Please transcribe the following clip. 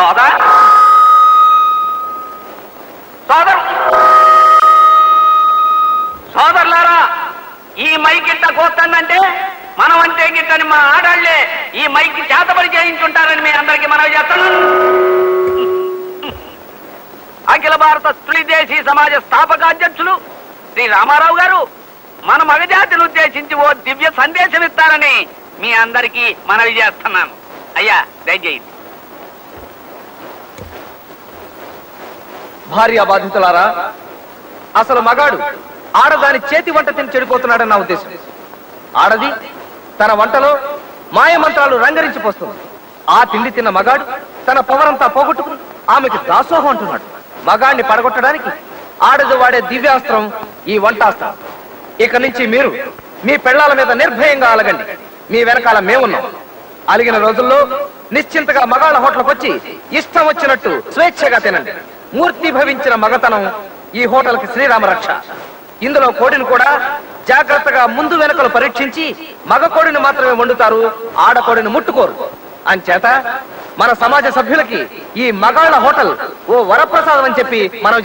సోదర్ సోదరులారా ఈ మైక్ ఇట్ట కోస్తుందంటే మనం అంటే గిట్టని మా ఆడాళ్ళే ఈ మైక్ చేతబడి చేయించుంటారని మీ అందరికీ మనం చేస్తాం అఖిల భారత స్త్రీ దేశీ సమాజ స్థాపక అధ్యక్షులు శ్రీ రామారావు గారు మన మగజాతిని ఉద్దేశించి ఓ దివ్య సందేశం ఇస్తారని మీ అందరికీ మనవి చేస్తున్నాను. అయ్యా దయచేయండి. భార్య బాధితులారా? అసలు మగాడు ఆడదాని చేతి వంట తిని చెడిపోతున్నాడని నా ఉద్దేశం. ఆడది తన వంటలో మాయమంత్రాలు రంగరించిపోస్తుంది ఆ తిండి తిన్న మగాడు తన పవరంతా పోగొట్టుకుని ఆమెకి దాసోహం అంటున్నాడు. మగాడిని పడగొట్టడానికి ఆడది వాడే దివ్యాస్త్రం ఈ వంటాస్త్రం. ఇక నుంచి మీరు మీ పెళ్ళాల మీద నిర్భయంగా అలగండి. మీ వెనకాల మేమున్నాం. అలిగిన రోజుల్లో నిశ్చింతగా మగాళ్ళ హోటల్కి వచ్చి ఇష్టం వచ్చినట్టు స్వేచ్ఛగా తినండి. మూర్తి భవించిన మగతనం ఈ హోటల్కి శ్రీరామ రక్ష. ఇందులో కోడిని కూడా జాగ్రత్తగా ముందు వెనుకలు పరీక్షించి మగ కోడిని మాత్రమే వండుతారు ఆడ కోడిని ముట్టుకోరు. అంచేత మన సమాజ సభ్యులకి ఈ మగాళ్ళ హోటల్ ఓ వరప్రసాదం అని చెప్పి మనం